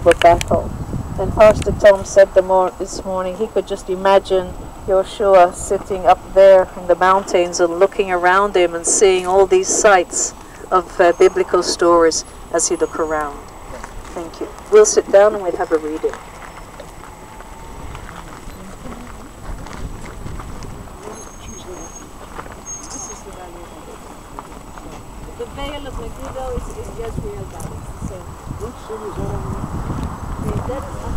Bethel. And Pastor Tom said this morning he could just imagine Joshua sitting up there in the mountains and looking around him and seeing all these sights of uh, biblical stories as he look around. Thank you. We'll sit down and we'll have a reading. The Vale of Megiddo is, is real Valley. So, Which city is that